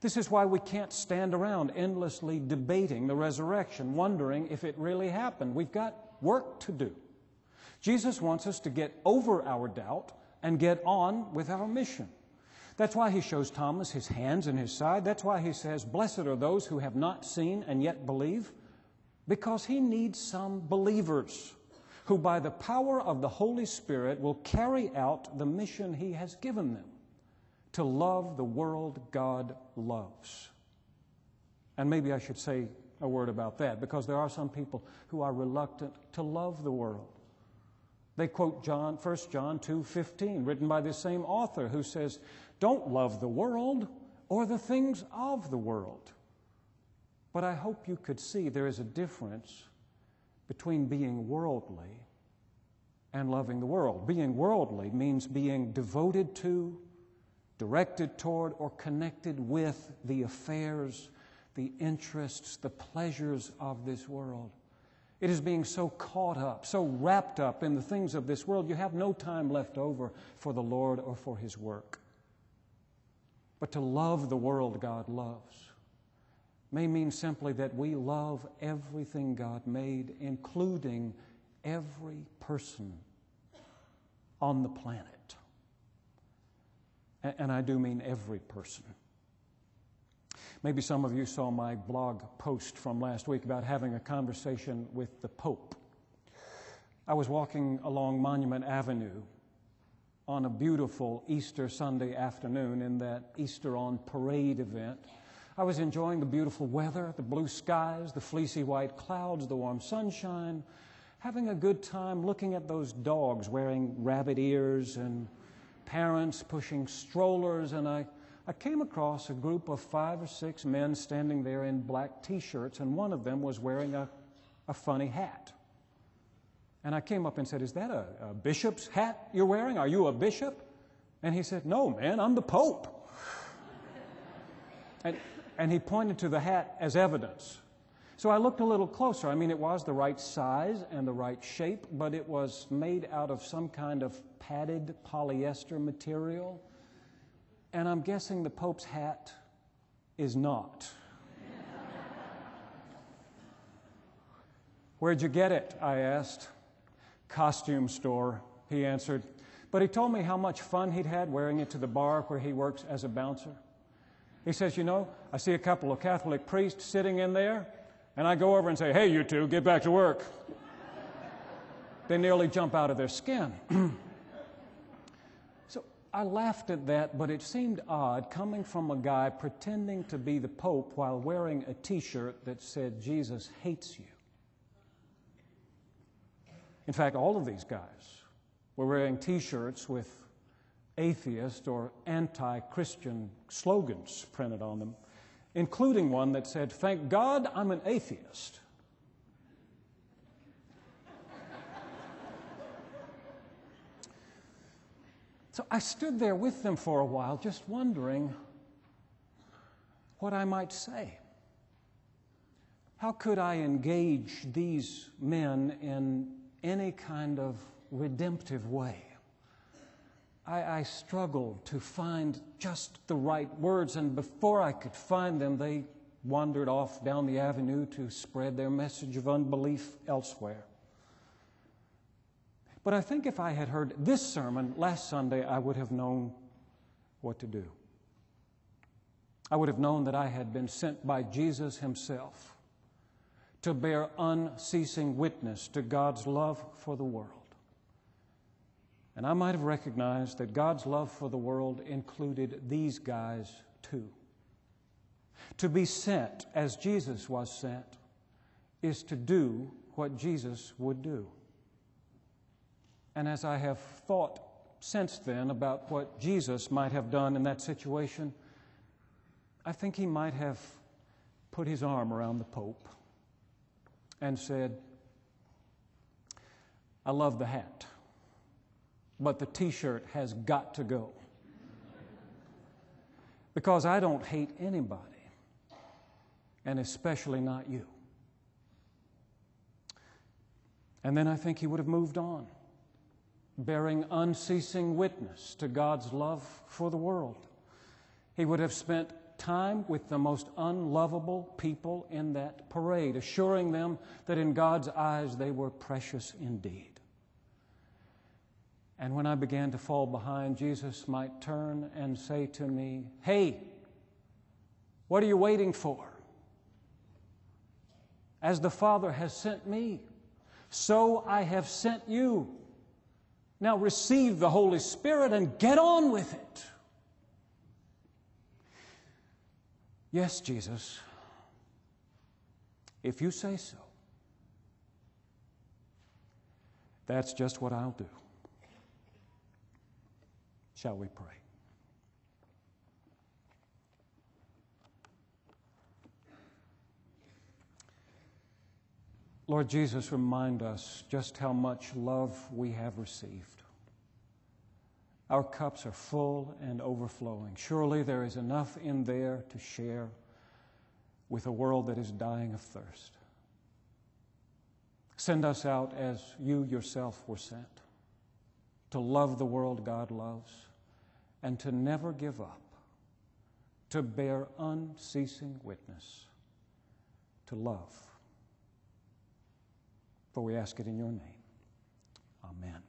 This is why we can't stand around endlessly debating the resurrection, wondering if it really happened. We've got work to do. Jesus wants us to get over our doubt and get on with our mission. That's why he shows Thomas his hands and his side. That's why he says, Blessed are those who have not seen and yet believe, because he needs some believers who, by the power of the Holy Spirit, will carry out the mission he has given them to love the world God loves. And maybe I should say a word about that because there are some people who are reluctant to love the world. They quote John, 1 John 2:15, written by the same author who says, "Don't love the world or the things of the world." But I hope you could see there is a difference between being worldly and loving the world. Being worldly means being devoted to, directed toward, or connected with the affairs, the interests, the pleasures of this world. It is being so caught up, so wrapped up in the things of this world, you have no time left over for the Lord or for His work. But to love the world God loves may mean simply that we love everything God made, including every person on the planet. And I do mean every person. Maybe some of you saw my blog post from last week about having a conversation with the Pope. I was walking along Monument Avenue on a beautiful Easter Sunday afternoon in that Easter on Parade event. I was enjoying the beautiful weather, the blue skies, the fleecy white clouds, the warm sunshine, having a good time looking at those dogs wearing rabbit ears and parents pushing strollers, and I, I came across a group of five or six men standing there in black t shirts, and one of them was wearing a, a funny hat. And I came up and said, Is that a, a bishop's hat you're wearing? Are you a bishop? And he said, No, man, I'm the Pope. and, and he pointed to the hat as evidence. So I looked a little closer. I mean, it was the right size and the right shape, but it was made out of some kind of padded polyester material. And I'm guessing the Pope's hat is not. Where'd you get it? I asked. Costume store, he answered. But he told me how much fun he'd had wearing it to the bar where he works as a bouncer. He says, You know, I see a couple of Catholic priests sitting in there, and I go over and say, Hey, you two, get back to work. they nearly jump out of their skin. So I laughed at that, but it seemed odd coming from a guy pretending to be the Pope while wearing a t shirt that said, Jesus hates you. In fact, all of these guys were wearing t shirts with atheist or anti Christian slogans printed on them, including one that said, Thank God I'm an atheist. So I stood there with them for a while, just wondering what I might say. How could I engage these men in any kind of redemptive way? I, I, struggled to find just the right words, and before I could find them, they wandered off down the avenue to spread their message of unbelief elsewhere. But I think if I had heard this sermon last Sunday, I would have known what to do. I would have known that I had been sent by Jesus Himself to bear unceasing witness to God's love for the world. And I might have recognized that God's love for the world included these guys too. To be sent as Jesus was sent is to do what Jesus would do. And as I have thought since then about what Jesus might have done in that situation, I think he might have put his arm around the Pope and said, I love the hat, but the t shirt has got to go. Because I don't hate anybody, and especially not you. And then I think he would have moved on bearing unceasing witness to God's love for the world. He would have spent time with the most unlovable people in that parade, assuring them that in God's eyes they were precious indeed. And when I began to fall behind, Jesus might turn and say to me, Hey, what are you waiting for? As the Father has sent me, so I have sent you. Now receive the Holy Spirit and get on with it. Yes, Jesus, if you say so, that's just what I'll do. Shall we pray? Lord Jesus, remind us just how much love we have received. Our cups are full and overflowing. Surely there is enough in there to share with a world that is dying of thirst. Send us out as you yourself were sent to love the world God loves and to never give up, to bear unceasing witness, to love. For we ask it in your name. Amen.